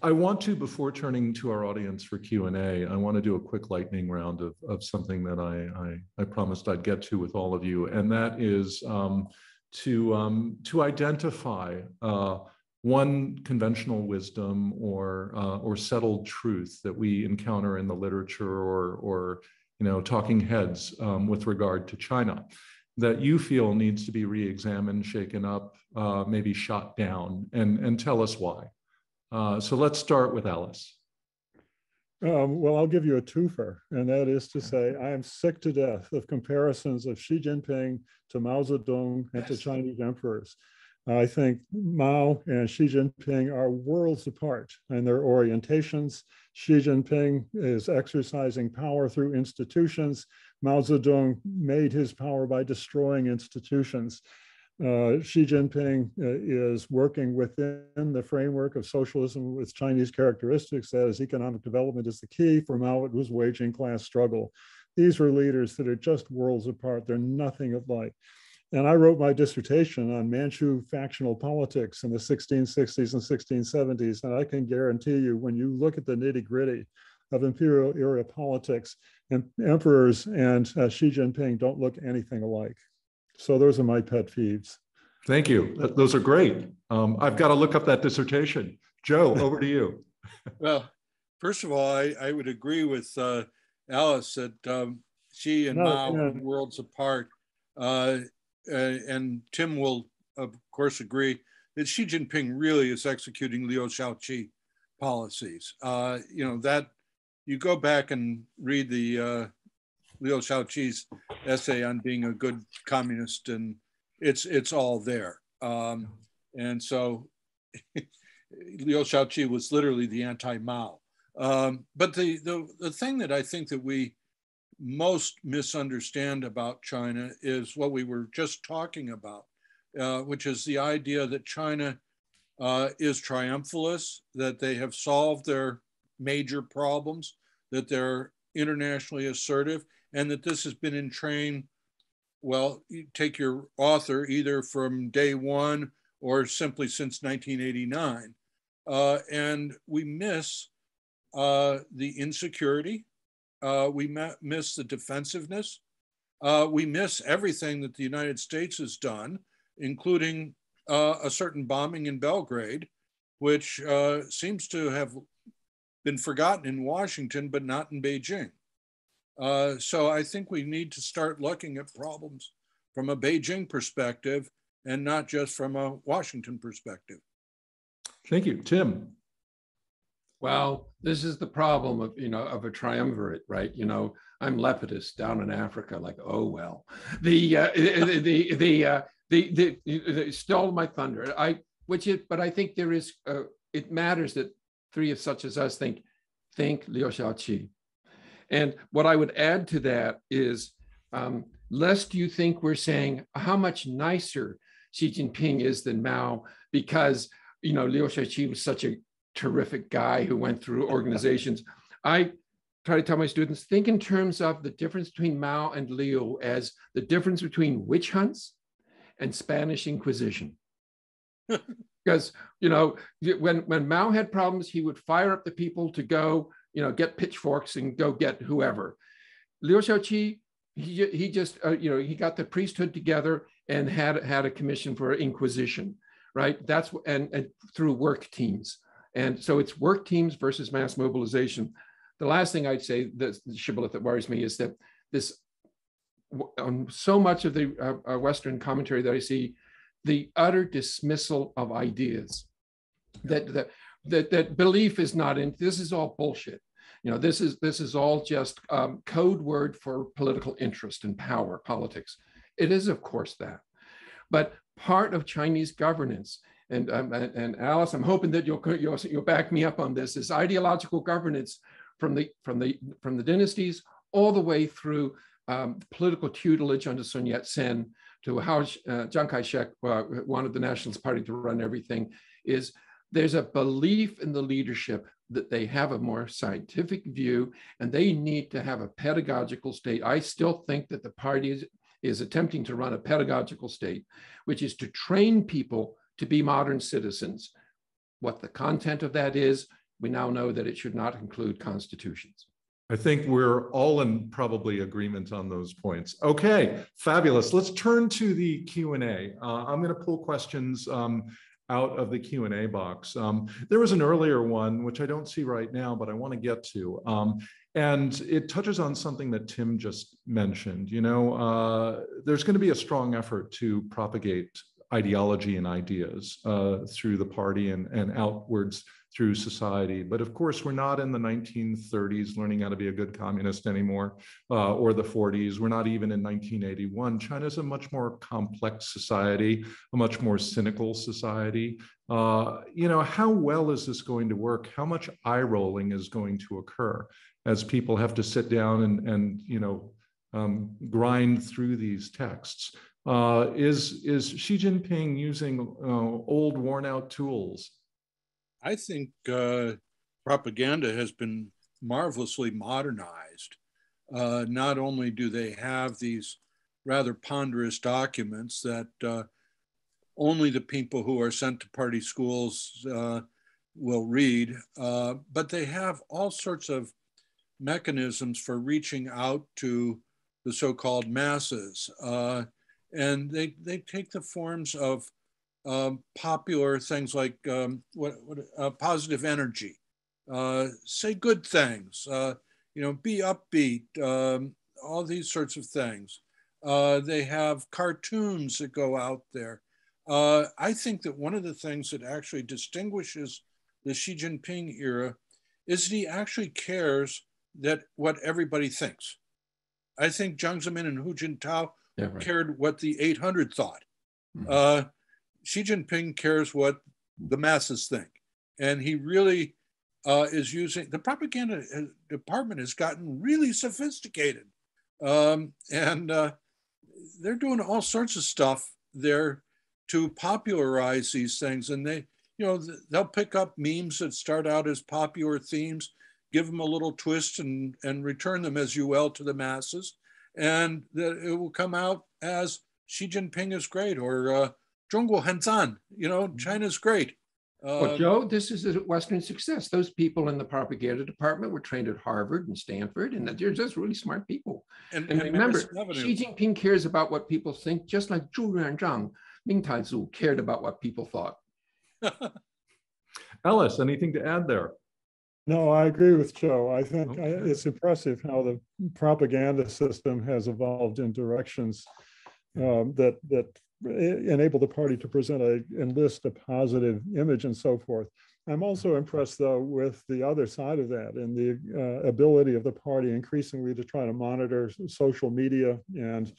I want to, before turning to our audience for Q&A, I want to do a quick lightning round of, of something that I, I, I promised I'd get to with all of you, and that is um, to, um, to identify uh, one conventional wisdom or, uh, or settled truth that we encounter in the literature or, or you know, talking heads um, with regard to China that you feel needs to be re-examined, shaken up, uh, maybe shot down, and, and tell us why. Uh, so let's start with Alice. Um, well, I'll give you a twofer, and that is to say, I am sick to death of comparisons of Xi Jinping to Mao Zedong and to Chinese emperors. I think Mao and Xi Jinping are worlds apart in their orientations. Xi Jinping is exercising power through institutions. Mao Zedong made his power by destroying institutions. Uh, Xi Jinping uh, is working within the framework of socialism with Chinese characteristics, that is, economic development is the key. For Mao, it was waging class struggle. These are leaders that are just worlds apart. They're nothing alike. And I wrote my dissertation on Manchu factional politics in the 1660s and 1670s. And I can guarantee you, when you look at the nitty gritty of imperial era politics, and emperors and uh, Xi Jinping don't look anything alike. So those are my pet peeves. Thank you. Those are great. Um, I've got to look up that dissertation. Joe, over to you. well, first of all, I, I would agree with uh, Alice that um, Xi and no, Mao are worlds apart. Uh, and Tim will, of course, agree that Xi Jinping really is executing Liu Shaoqi policies. Uh, you know, that you go back and read the uh, Liu Shaoqi's essay on being a good communist, and it's it's all there. Um, and so Liu Shaoqi was literally the anti-Mao. Um, but the, the the thing that I think that we most misunderstand about China is what we were just talking about, uh, which is the idea that China uh, is triumphalist, that they have solved their major problems, that they're internationally assertive, and that this has been in train. Well, you take your author either from day one or simply since 1989. Uh, and we miss uh, the insecurity, uh, we miss the defensiveness, uh, we miss everything that the United States has done, including uh, a certain bombing in Belgrade, which uh, seems to have been forgotten in Washington, but not in Beijing. Uh, so I think we need to start looking at problems from a Beijing perspective and not just from a Washington perspective. Thank you, Tim. Well, this is the problem of you know of a triumvirate, right? You know, I'm Lepidus down in Africa, like oh well. The uh, the the the, uh, the, the, the stole my thunder. I which it, but I think there is uh, it matters that three of such as us think think Liu Shaoqi. And what I would add to that is, um, lest you think we're saying how much nicer Xi Jinping is than Mao because you know Liu Shaoqi was such a terrific guy who went through organizations. I try to tell my students think in terms of the difference between Mao and Liu as the difference between witch hunts and Spanish Inquisition. because you know when when Mao had problems, he would fire up the people to go you know get pitchforks and go get whoever. Liu Shaoqi he he just uh, you know he got the priesthood together and had had a commission for inquisition, right? That's and, and through work teams. And so it's work teams versus mass mobilization. The last thing I'd say, the, shibboleth that worries me is that this, on so much of the uh, uh, Western commentary that I see, the utter dismissal of ideas, that, that, that, that belief is not in, this is all bullshit. You know, this is, this is all just um, code word for political interest and power, politics. It is, of course, that. But part of Chinese governance and, um, and Alice, I'm hoping that you'll, you'll, you'll back me up on this, is ideological governance from the, from the, from the dynasties all the way through um, political tutelage under Sun Yat-sen to how uh, Chiang Kai-shek uh, wanted the Nationalist Party to run everything, is there's a belief in the leadership that they have a more scientific view and they need to have a pedagogical state. I still think that the party is, is attempting to run a pedagogical state, which is to train people to be modern citizens. What the content of that is, we now know that it should not include constitutions. I think we're all in probably agreement on those points. Okay, fabulous. Let's turn to the Q&A. Uh, I'm going to pull questions um, out of the Q&A box. Um, there was an earlier one, which I don't see right now, but I want to get to. Um, and it touches on something that Tim just mentioned. You know, uh, there's going to be a strong effort to propagate ideology and ideas uh, through the party and, and outwards through society. But of course, we're not in the 1930s learning how to be a good communist anymore, uh, or the 40s. We're not even in 1981. China's a much more complex society, a much more cynical society. Uh, you know, how well is this going to work? How much eye rolling is going to occur as people have to sit down and, and you know, um, grind through these texts? Uh, is, is Xi Jinping using uh, old, worn out tools? I think uh, propaganda has been marvelously modernized. Uh, not only do they have these rather ponderous documents that uh, only the people who are sent to party schools uh, will read, uh, but they have all sorts of mechanisms for reaching out to the so-called masses. Uh, and they, they take the forms of um, popular things like um, what, what uh, positive energy, uh, say good things, uh, you know, be upbeat, um, all these sorts of things. Uh, they have cartoons that go out there. Uh, I think that one of the things that actually distinguishes the Xi Jinping era is that he actually cares that what everybody thinks. I think Jiang Zemin and Hu Jintao yeah, right. cared what the 800 thought. Mm-hmm. Xi Jinping cares what the masses think. And he really uh, is using the propaganda uh, department has gotten really sophisticated. Um, and uh, they're doing all sorts of stuff there to popularize these things. And they, you know, they'll pick up memes that start out as popular themes, give them a little twist and, and return them as you will to the masses. And that it will come out as Xi Jinping is great or uh, Zhongguo Hanzan, you know, mm-hmm. China's great. Uh, well, Joe, this is a Western success. Those people in the propaganda department were trained at Harvard and Stanford, and they're just really smart people. And, and, and remember, Xi Jinping cares about what people think, just like Zhu Yuanzhang, Ming Taizu cared about what people thought. Alice, anything to add there? No, I agree with Joe. I think uh, okay. I, it's impressive how the propaganda system has evolved in directions um, that that enable the party to present a enlist a positive image and so forth. I'm also impressed though with the other side of that and the uh, ability of the party increasingly to try to monitor social media and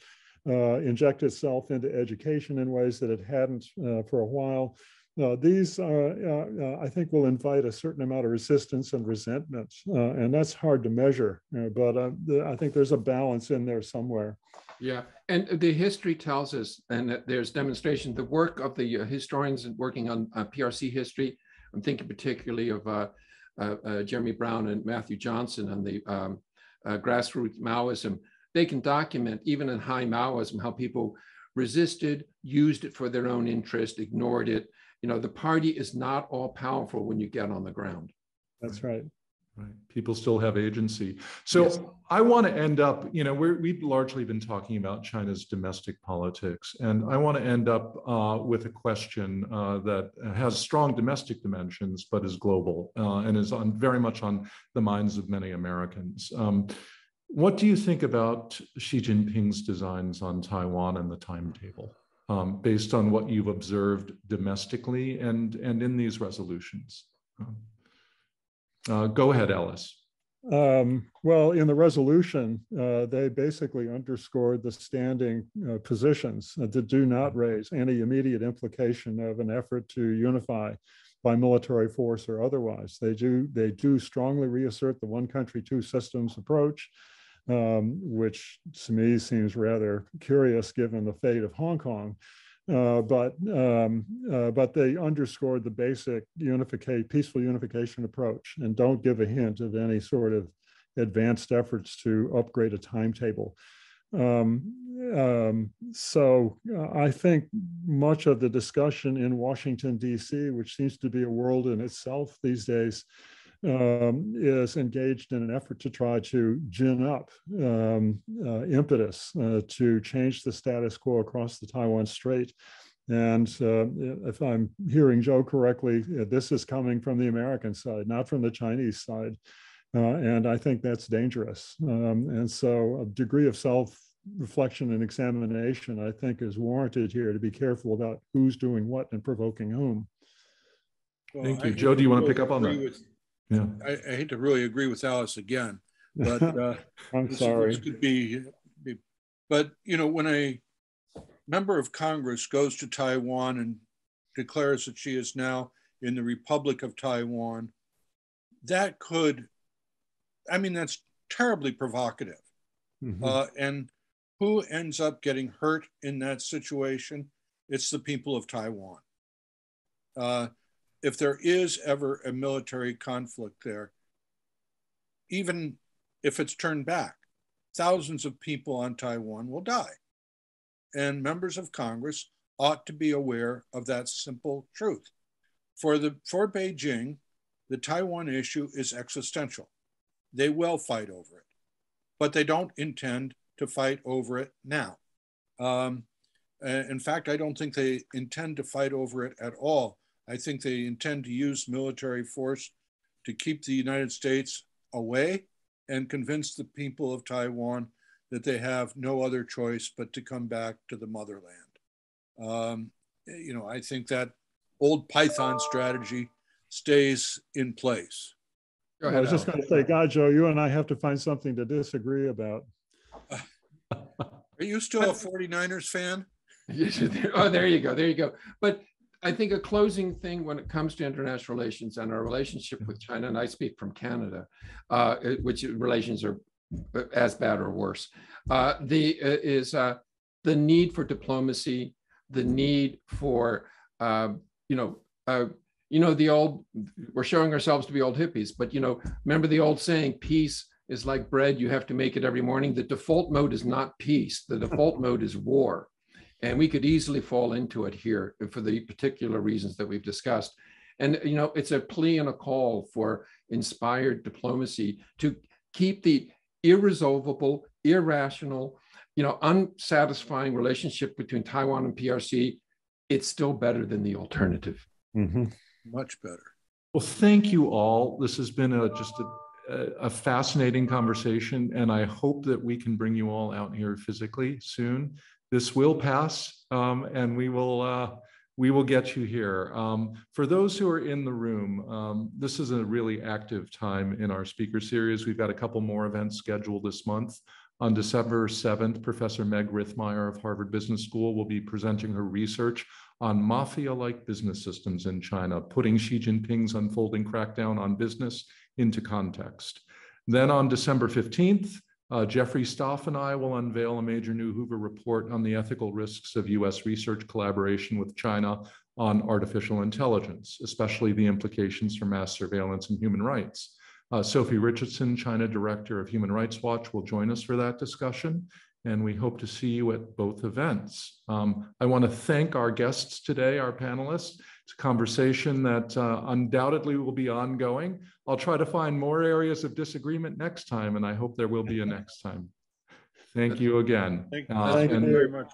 uh, inject itself into education in ways that it hadn't uh, for a while. Uh, these, uh, uh, I think, will invite a certain amount of resistance and resentment, and that's hard to measure. but I think there's a balance in there somewhere. Yeah, and the history tells us, and there's demonstration, the work of the uh, historians working on uh, PRC history, I'm thinking particularly of uh, uh, uh, Jeremy Brown and Matthew Johnson on the um, uh, grassroots Maoism, they can document, even in high Maoism, how people resisted, used it for their own interest, ignored it. You know, the party is not all powerful when you get on the ground. That's right. Right. People still have agency. So yes. I want to end up, you know, we have largely been talking about China's domestic politics. And I want to end up uh, with a question uh, that has strong domestic dimensions, but is global uh, and is on very much on the minds of many Americans. Um, what do you think about Xi Jinping's designs on Taiwan and the timetable? Um, based on what you've observed domestically and, and in these resolutions? Um, uh, go ahead, Alice. Um, well, in the resolution, uh, they basically underscored the standing uh, positions that do not raise any immediate implication of an effort to unify by military force or otherwise. They do they do strongly reassert the one country, two systems approach, um, which to me seems rather curious given the fate of Hong Kong. Uh, but um, uh, but they underscored the basic unification, peaceful unification approach, and don't give a hint of any sort of advanced efforts to upgrade a timetable. Um, um, so uh, I think much of the discussion in Washington D.C., which seems to be a world in itself these days, um, is engaged in an effort to try to gin up um, uh, impetus uh, to change the status quo across the Taiwan Strait. And uh, if I'm hearing Joe correctly, uh, this is coming from the American side, not from the Chinese side. Uh, and I think that's dangerous. Um, and so a degree of self reflection and examination, I think, is warranted here to be careful about who's doing what and provoking whom. Well, Thank you. I Joe, do you want to pick up on that? With, yeah. I, I, hate to really agree with Alice again, but uh, I'm this, sorry. This could be, be, but you know, when a member of Congress goes to Taiwan and declares that she is now in the Republic of Taiwan, that could, I mean, that's terribly provocative. Mm-hmm. Uh, and who ends up getting hurt in that situation? It's the people of Taiwan. Uh, if there is ever a military conflict there, even if it's turned back, thousands of people on Taiwan will die. And members of Congress ought to be aware of that simple truth. For, the, for Beijing, the Taiwan issue is existential. They will fight over it, but they don't intend to fight over it now. Um, in fact, I don't think they intend to fight over it at all. I think they intend to use military force to keep the United States away and convince the people of Taiwan that they have no other choice but to come back to the motherland. Um, you know, I think that old Python strategy stays in place. Ahead, I was just going to say, God, Joe, you and I have to find something to disagree about. Are you still a 49ers fan? oh, there you go. There you go. But I think a closing thing when it comes to international relations and our relationship with China, and I speak from Canada, uh, which relations are as bad or worse, uh, the uh, is uh, the need for diplomacy, the need for uh, you know uh, you know the old we're showing ourselves to be old hippies, but you know remember the old saying, peace is like bread, you have to make it every morning. The default mode is not peace, the default mode is war. And we could easily fall into it here for the particular reasons that we've discussed. And, you know, it's a plea and a call for inspired diplomacy to keep the irresolvable, irrational, you know, unsatisfying relationship between Taiwan and PRC. It's still better than the alternative. Mm-hmm. Much better. Well, thank you all. This has been a, just a a fascinating conversation, and I hope that we can bring you all out here physically soon. This will pass, um, and we will uh, we will get you here. Um, for those who are in the room, um, this is a really active time in our speaker series. We've got a couple more events scheduled this month. On December 7th, Professor Meg Rithmire of Harvard Business School will be presenting her research on mafia-like business systems in China, putting Xi Jinping's unfolding crackdown on business into context. Then on December 15th, uh, Jeffrey Stoff and I will unveil a major new Hoover report on the ethical risks of US research collaboration with China on artificial intelligence, especially the implications for mass surveillance and human rights. Uh, Sophie Richardson, China Director of Human Rights Watch, will join us for that discussion and we hope to see you at both events. Um, I want to thank our guests today, our panelists. It's a conversation that uh, undoubtedly will be ongoing. I'll try to find more areas of disagreement next time, and I hope there will be a next time. Thank you again. Thank, uh, thank you very much.